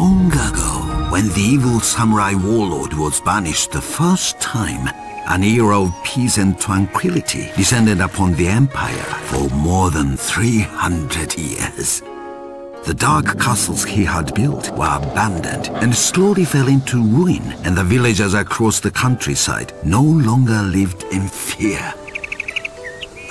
Long ago, when the evil samurai warlord was banished the first time, an era of peace and tranquility descended upon the empire for more than 300 years. The dark castles he had built were abandoned and slowly fell into ruin, and the villagers across the countryside no longer lived in fear.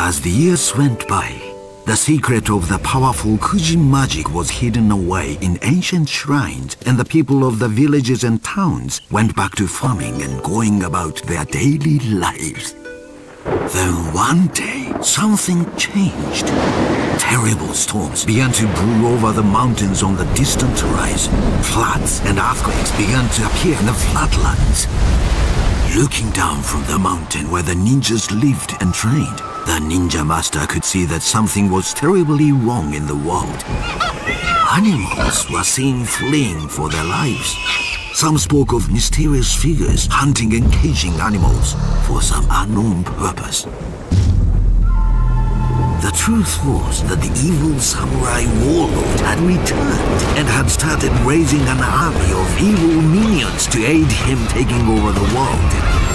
As the years went by, the secret of the powerful Kuji magic was hidden away in ancient shrines, and the people of the villages and towns went back to farming and going about their daily lives. Then one day, something changed. Terrible storms began to brew over the mountains on the distant horizon. Floods and earthquakes began to appear in the flatlands. Looking down from the mountain where the ninjas lived and trained, the ninja master could see that something was terribly wrong in the world. Animals were seen fleeing for their lives. Some spoke of mysterious figures hunting and caging animals for some unknown purpose. The truth was that the evil samurai warlord had returned and had started raising an army of evil minions to aid him taking over the world.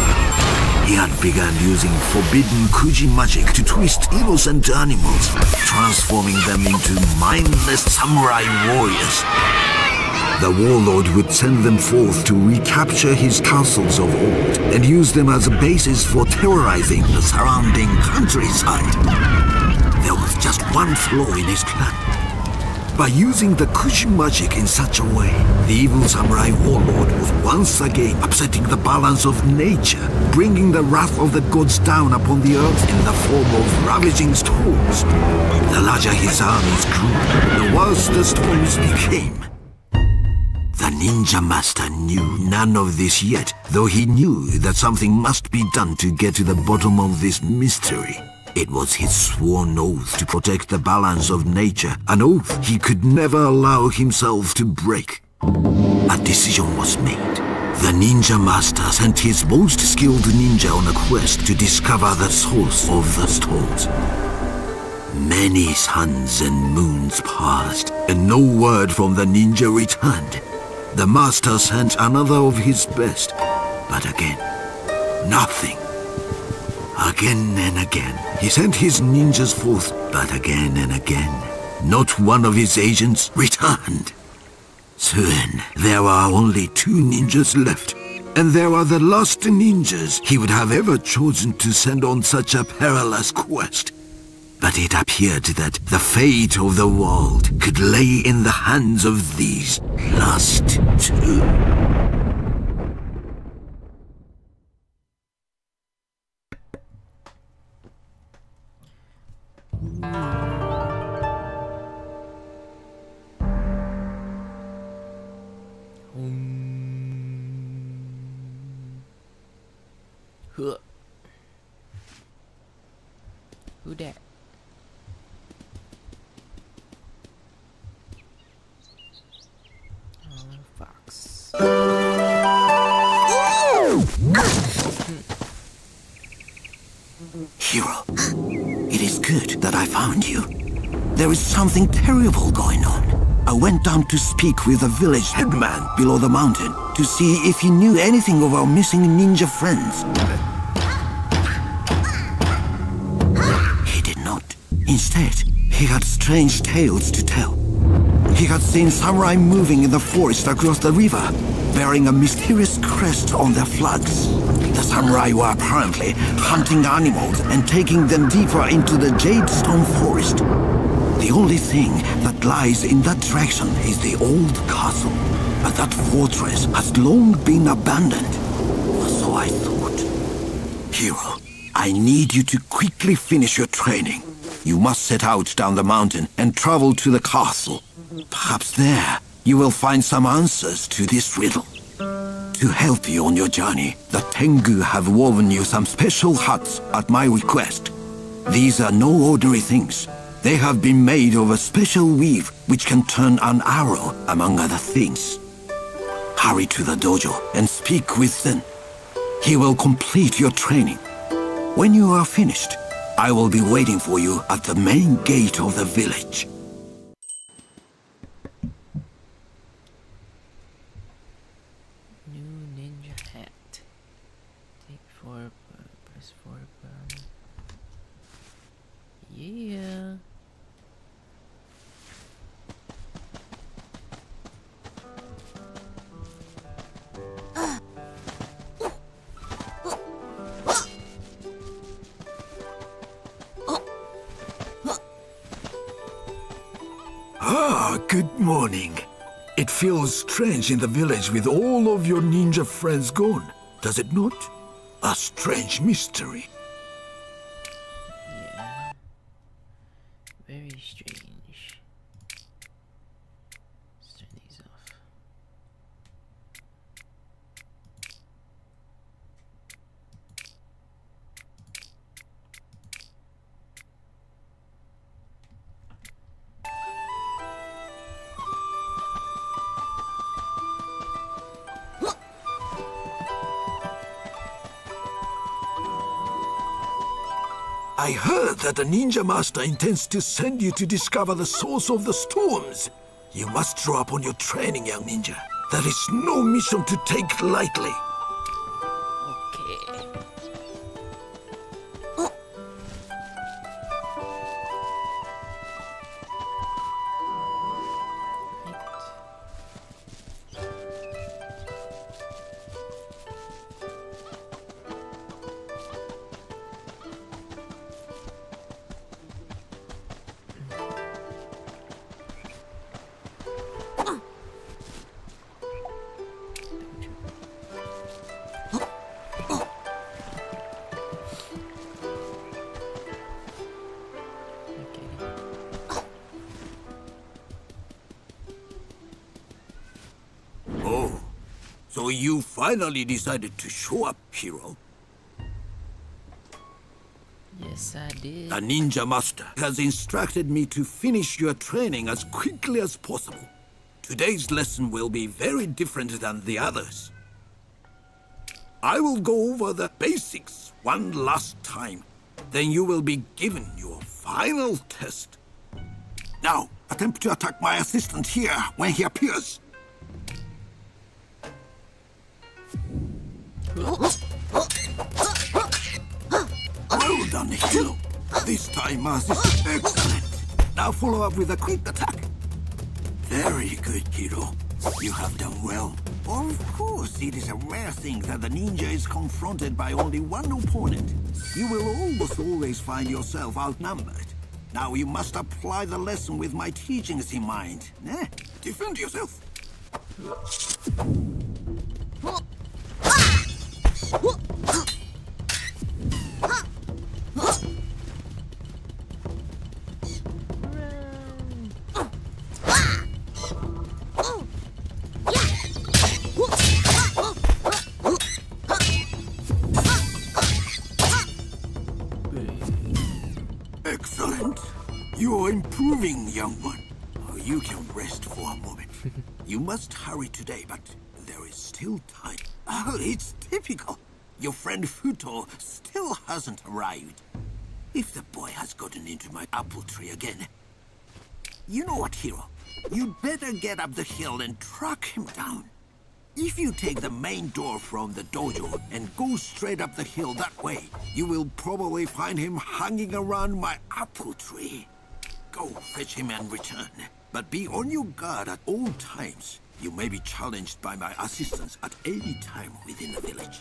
He had begun using forbidden Kuji magic to twist innocent animals, transforming them into mindless samurai warriors. The warlord would send them forth to recapture his castles of old and use them as a basis for terrorizing the surrounding countryside. There was just one flaw in his plan. By using the Kuji magic in such a way, the evil samurai warlord was once again upsetting the balance of nature, bringing the wrath of the gods down upon the earth in the form of ravaging storms. The larger his armies grew, the worse the storms became. The ninja master knew none of this yet, though he knew that something must be done to get to the bottom of this mystery. It was his sworn oath to protect the balance of nature, an oath he could never allow himself to break. A decision was made. The ninja master sent his most skilled ninja on a quest to discover the source of the storms. Many suns and moons passed, and no word from the ninja returned. The master sent another of his best, but again, nothing. Again and again, he sent his ninjas forth, but again and again, not one of his agents returned. Soon, there were only two ninjas left, and they were the last ninjas he would have ever chosen to send on such a perilous quest. But it appeared that the fate of the world could lay in the hands of these last two. Who that? Oh, fox. Hiro, it is good that I found you. There is something terrible going on. I went down to speak with the village headman below the mountain to see if he knew anything of our missing ninja friends. Instead, he had strange tales to tell. He had seen samurai moving in the forest across the river, bearing a mysterious crest on their flags. The samurai were apparently hunting animals and taking them deeper into the Jade Stone Forest. The only thing that lies in that direction is the old castle, but that fortress has long been abandoned. So I thought. Hiro, I need you to quickly finish your training. You must set out down the mountain and travel to the castle. Perhaps there you will find some answers to this riddle. To help you on your journey, the Tengu have woven you some special huts at my request. These are no ordinary things. They have been made of a special weave which can turn an arrow, among other things. Hurry to the dojo and speak with Zen. He will complete your training. When you are finished, I will be waiting for you at the main gate of the village. Good morning. It feels strange in the village with all of your ninja friends gone, does it not? A strange mystery. That the ninja master intends to send you to discover the source of the storms. You must draw upon your training, young ninja. That is no mission to take lightly. So you finally decided to show up, Hiro. Yes, I did. The ninja master has instructed me to finish your training as quickly as possible. Today's lesson will be very different than the others. I will go over the basics one last time. Then you will be given your final test. Now, attempt to attack my assistant here when he appears. Now follow up with a quick attack. Very good, Kiro. You have done well. Of course, it is a rare thing that the ninja is confronted by only one opponent. You will almost always find yourself outnumbered. Now you must apply the lesson with my teachings in mind. Eh? Defend yourself. Must hurry today, but there is still time. Oh, it's typical. Your friend Futo still hasn't arrived. If the boy has gotten into my apple tree again. You know what, Hiro? You'd better get up the hill and track him down. If you take the main door from the dojo and go straight up the hill that way, you will probably find him hanging around my apple tree. Go fetch him and return. But be on your guard at all times. You may be challenged by my assistants at any time within the village.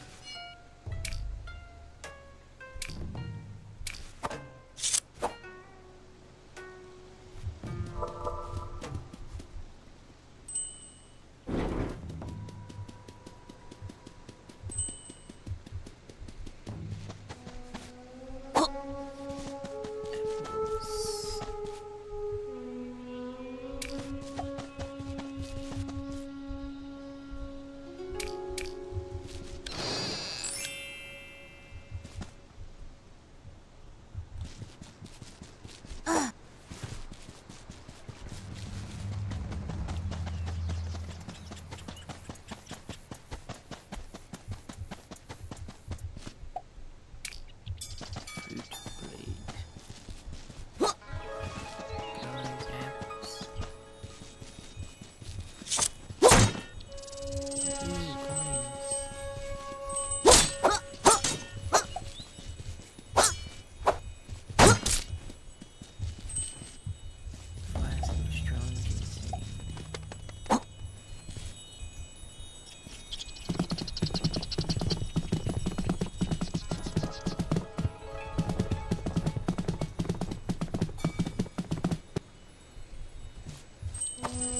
Mm-hmm.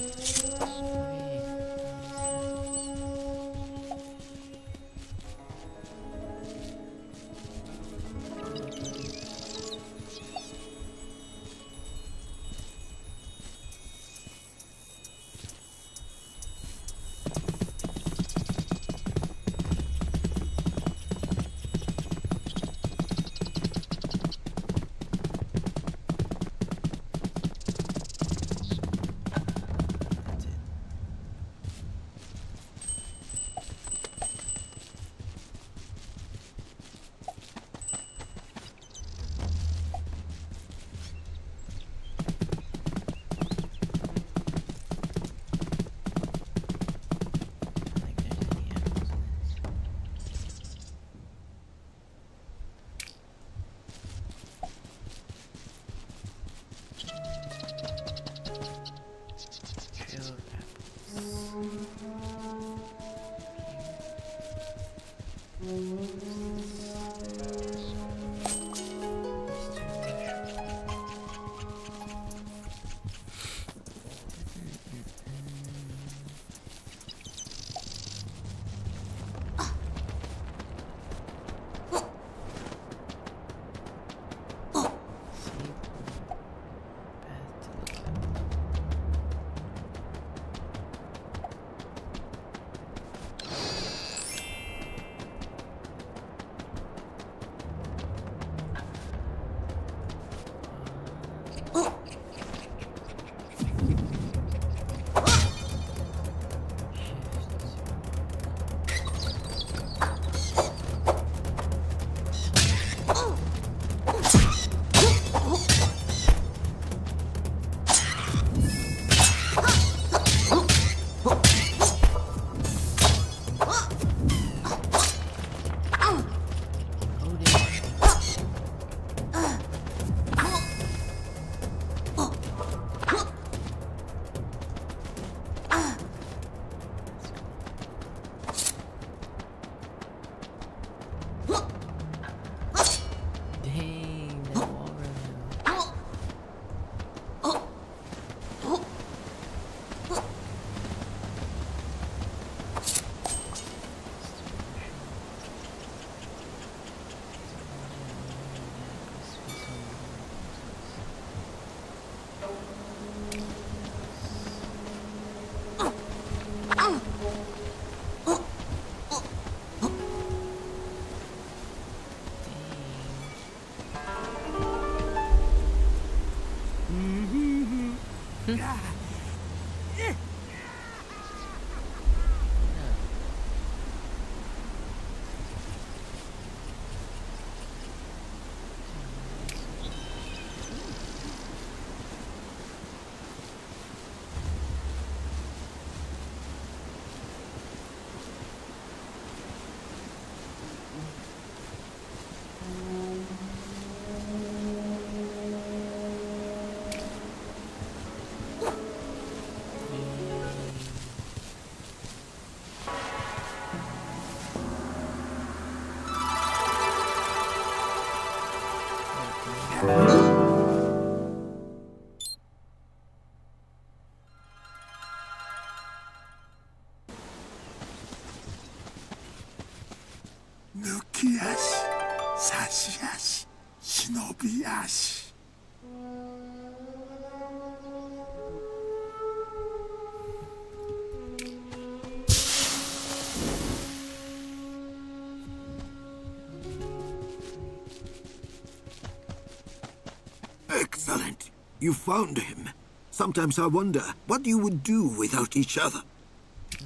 You found him. Sometimes I wonder what you would do without each other.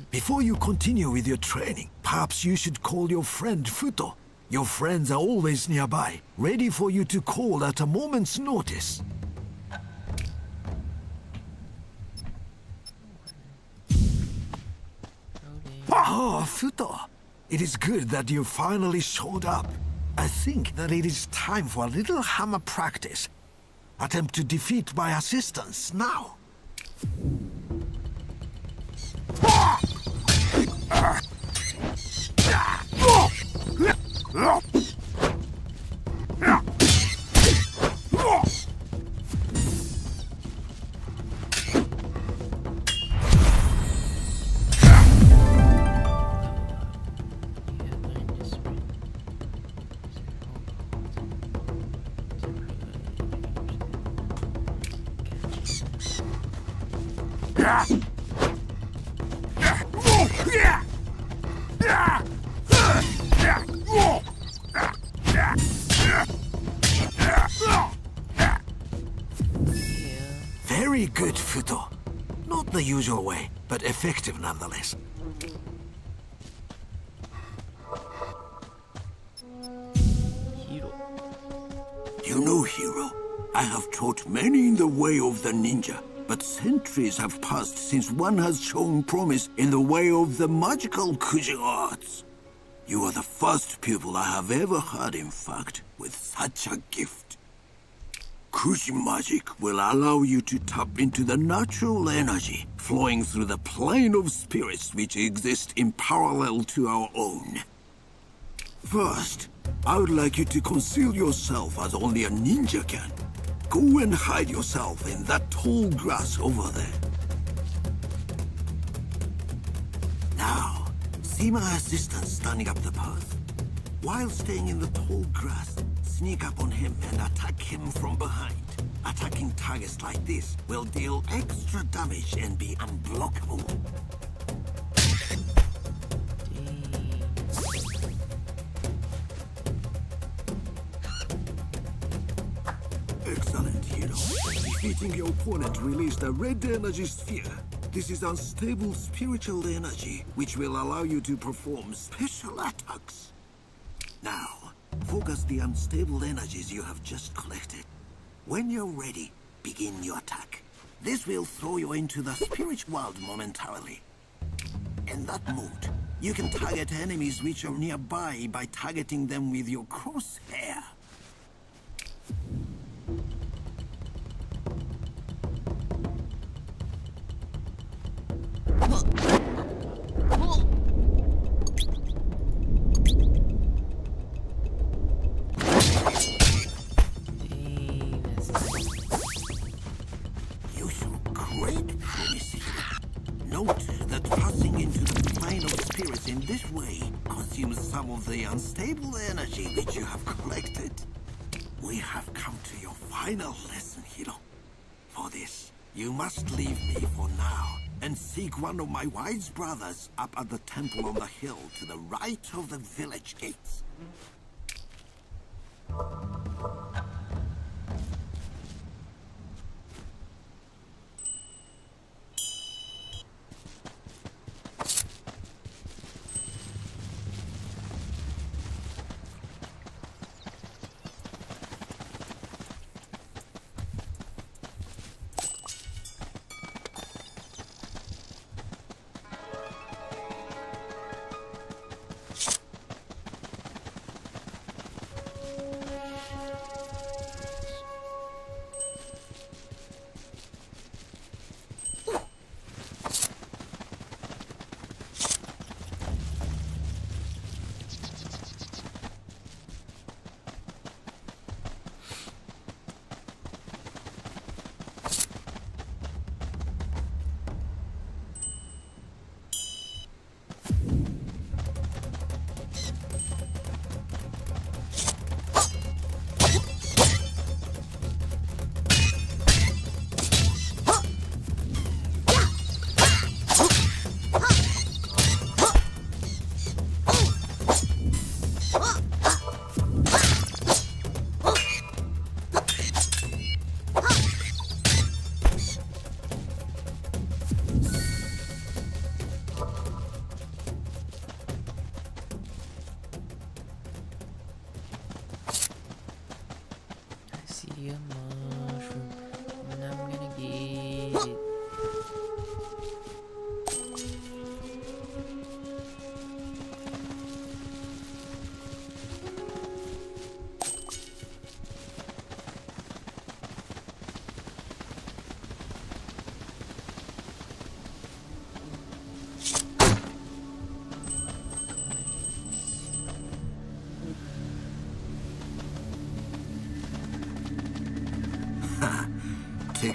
Before you continue with your training, perhaps you should call your friend Futo. Your friends are always nearby, ready for you to call at a moment's notice. Oh, Futo. It is good that you finally showed up. I think that it is time for a little hammer practice. Attempt to defeat my assistants now. Very good, Futo. Not the usual way, but effective nonetheless. Hiro. You know, Hiro, I have taught many in the way of the ninja, but centuries have passed since one has shown promise in the way of the magical Kujin arts. You are the first pupil I have ever had, in fact, with such a gift. Kuji magic will allow you to tap into the natural energy flowing through the plane of spirits which exist in parallel to our own. First, I would like you to conceal yourself as only a ninja can. Go and hide yourself in that tall grass over there. Now, see my assistant standing up the path. While staying in the tall grass, sneak up on him and attack him from behind. Attacking targets like this will deal extra damage and be unblockable. Defeating your opponent release the red energy sphere. This is unstable spiritual energy, which will allow you to perform special attacks. Now, focus the unstable energies you have just collected. When you're ready, begin your attack. This will throw you into the spirit world momentarily. In that mode, you can target enemies which are nearby by targeting them with your crosshair. Seek one of my wise brothers up at the temple on the hill to the right of the village gates.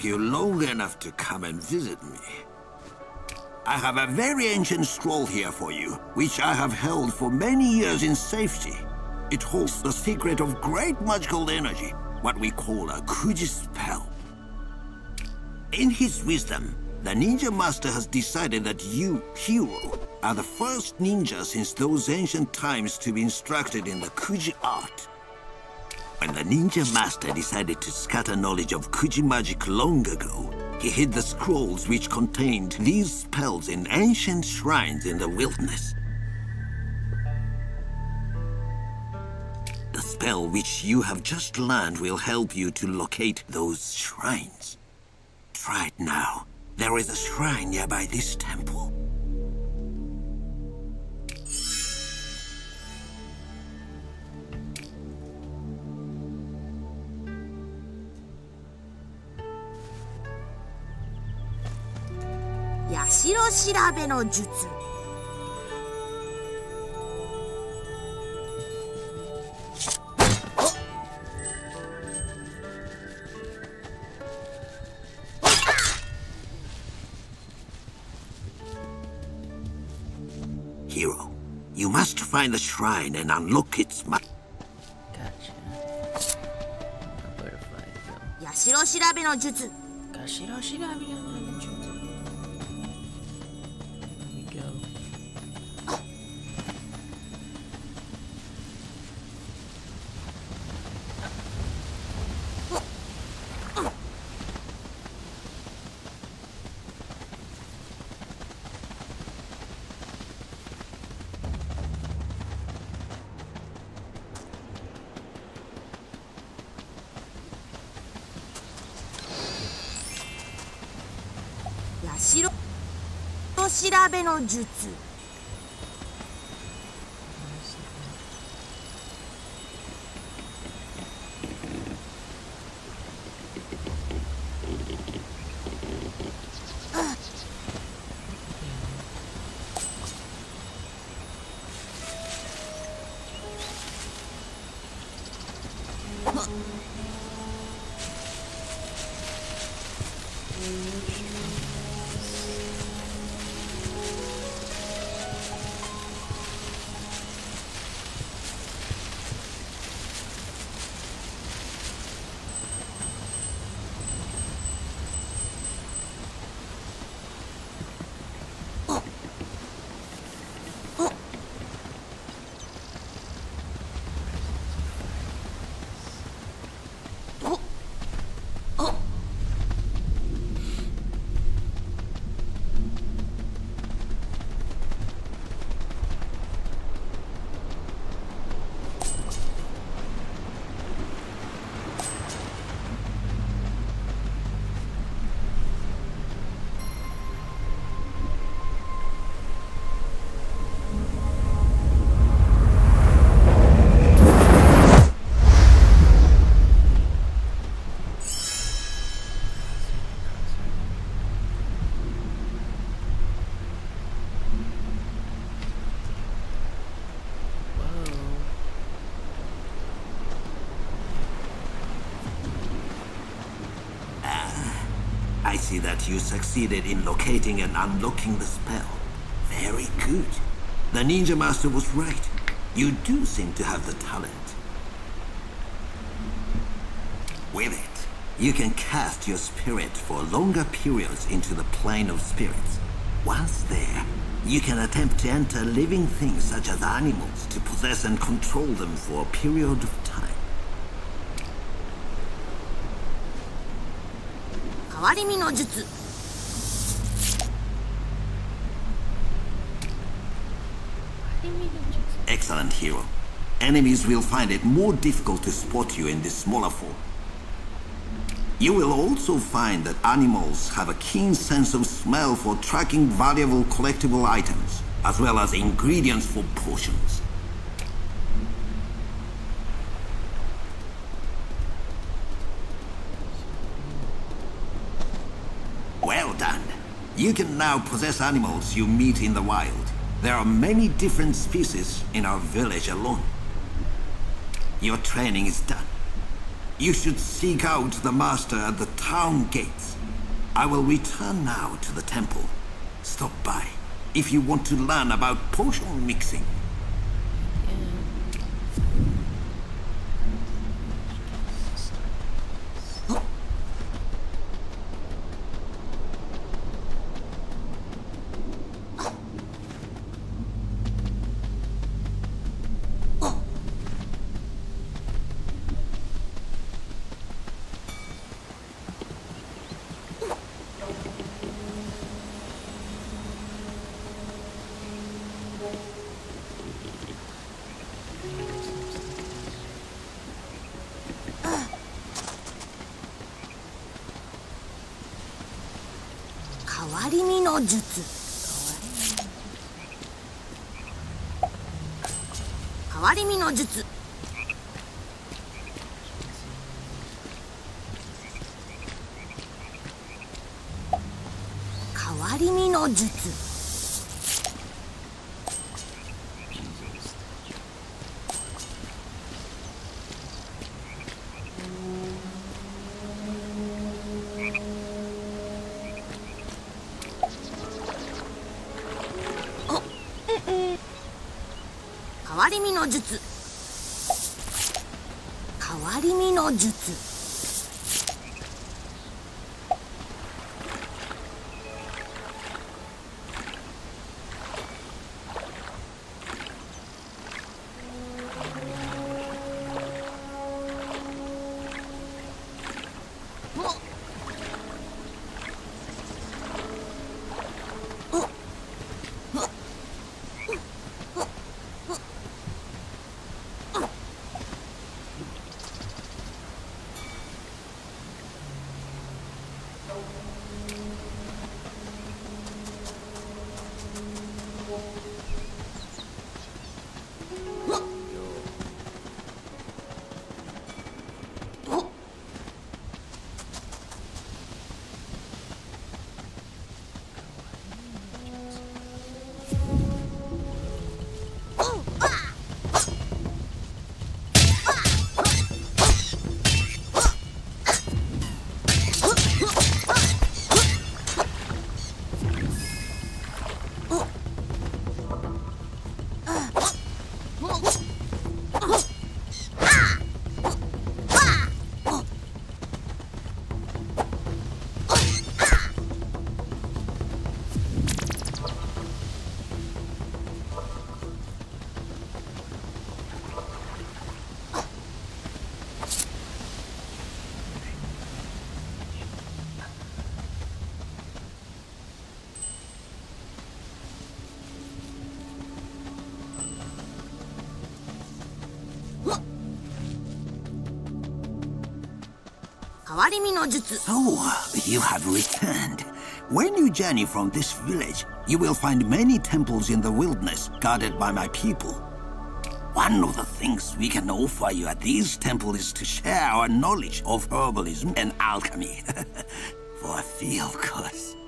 You long enough to come and visit me. I have a very ancient scroll here for you, which I have held for many years in safety. It holds the secret of great magical energy, what we call a Kuji spell. In his wisdom, the ninja master has decided that you, Hiro, are the first ninja since those ancient times to be instructed in the Kuji art. Ninja master decided to scatter knowledge of Kuji magic long ago, he hid the scrolls which contained these spells in ancient shrines in the wilderness. The spell which you have just learned will help you to locate those shrines. Try it now. There is a shrine nearby this temple. 調べの術ヒーロー You must find the shrine and unlock its map. Gotcha. Where to find them? Yashiro Shirabe no Jutsu. Yashiro Shirabe no 社調べの術。you succeeded in locating and unlocking the spell. Very good. The Ninja Master was right. You do seem to have the talent. With it, you can cast your spirit for longer periods into the plane of spirits. Once there, you can attempt to enter living things such as animals to possess and control them for a period of time. 変わり身の術 Excellent Hiro. Enemies will find it more difficult to spot you in this smaller form. You will also find that animals have a keen sense of smell for tracking valuable collectible items, as well as ingredients for potions. Well done. You can now possess animals you meet in the wild. There are many different species in our village alone. Your training is done. You should seek out the master at the town gates. I will return now to the temple. Stop by if you want to learn about potion mixing. 変わり身の術。変わり身の術。り身の術 So, you have returned. When you journey from this village, you will find many temples in the wilderness guarded by my people. One of the things we can offer you at these temples is to share our knowledge of herbalism and alchemy. For a fee, of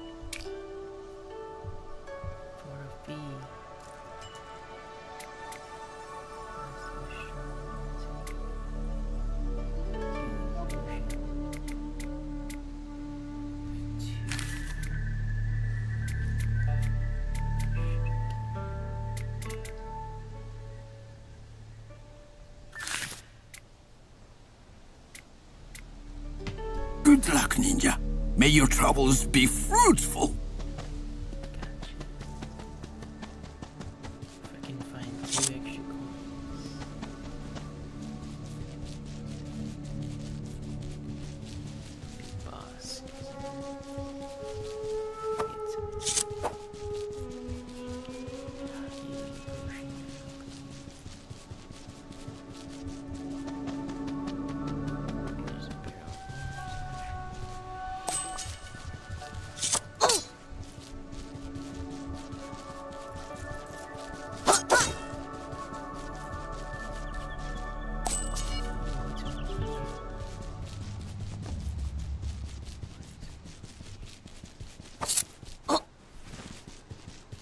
Your troubles be fruitful.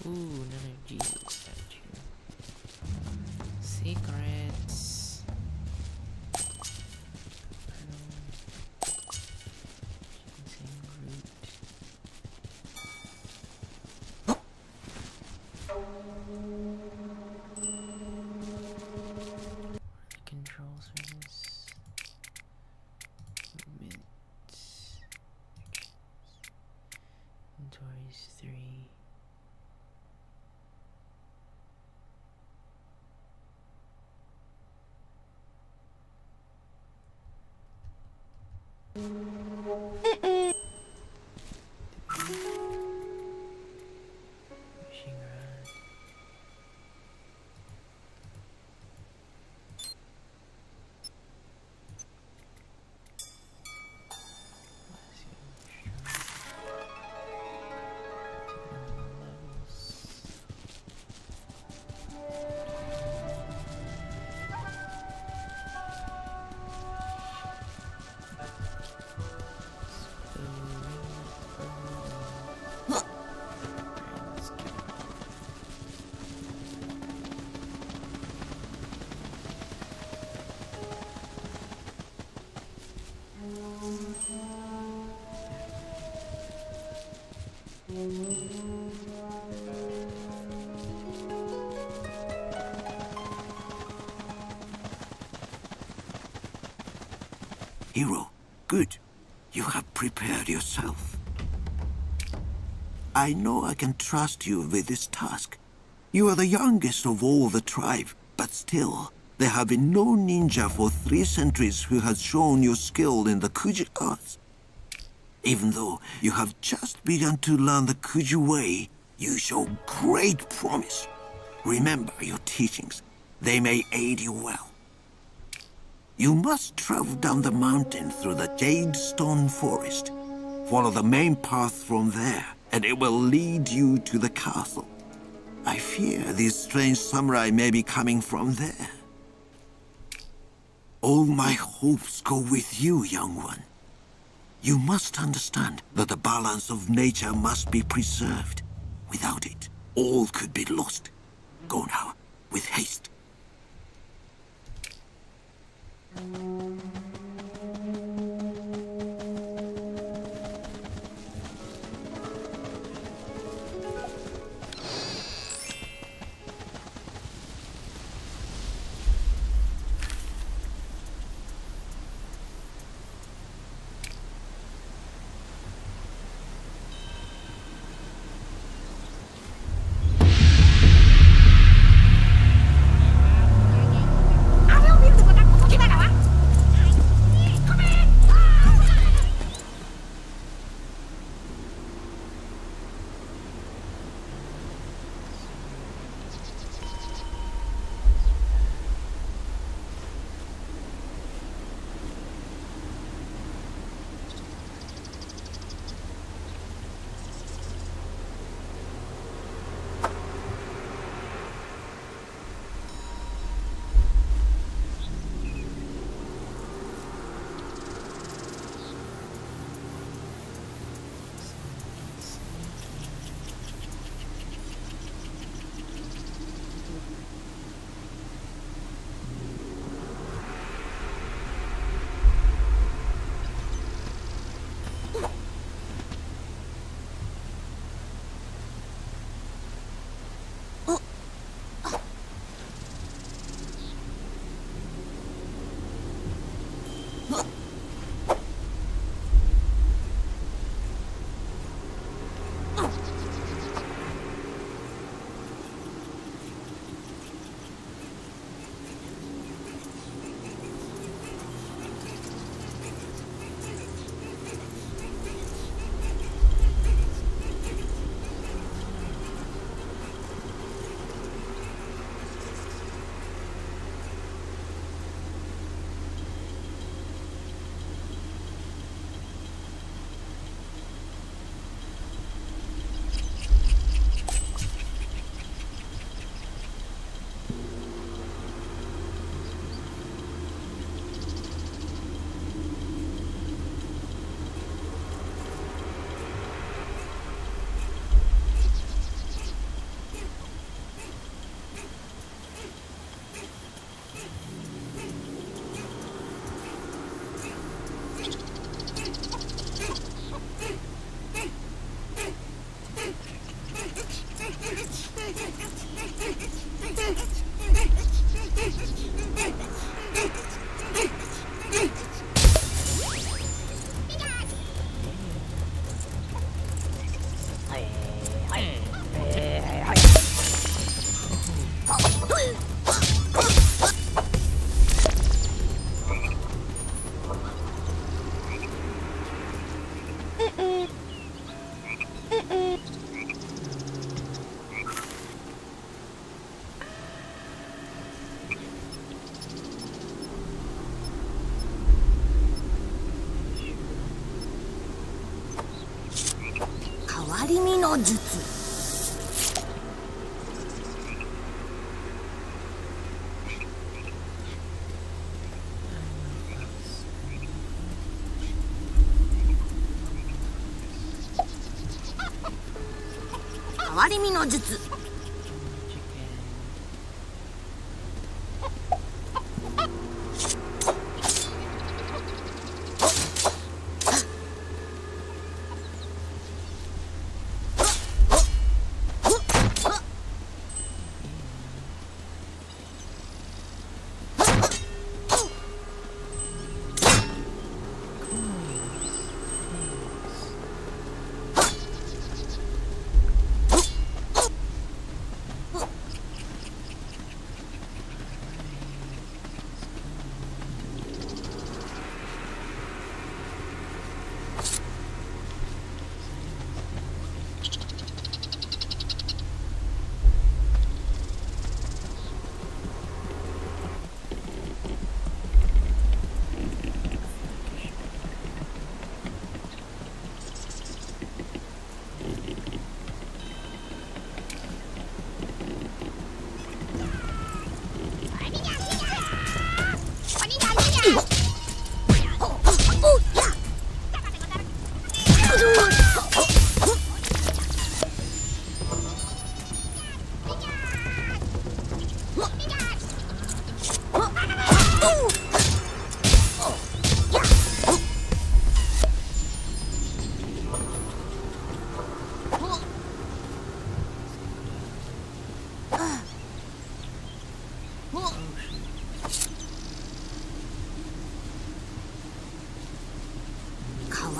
Ooh, another Jesus Hiro, good. You have prepared yourself. I know I can trust you with this task. You are the youngest of all the tribe, but still, there have been no ninja for three centuries who has shown your skill in the Kuji arts. Even though you have just begun to learn the Kuji way, you show great promise. Remember your teachings. They may aid you well. You must travel down the mountain through the Jade Stone Forest. Follow the main path from there, and it will lead you to the castle. I fear these strange samurai may be coming from there. All my hopes go with you, young one. You must understand that the balance of nature must be preserved. Without it, all could be lost. Go now, with haste. り身の術。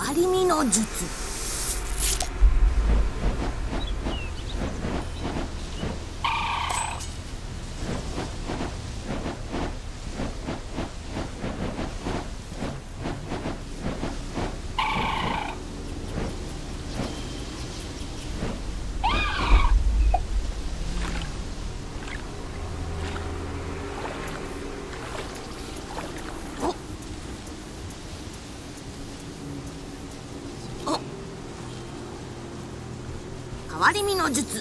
わり身の術。の術。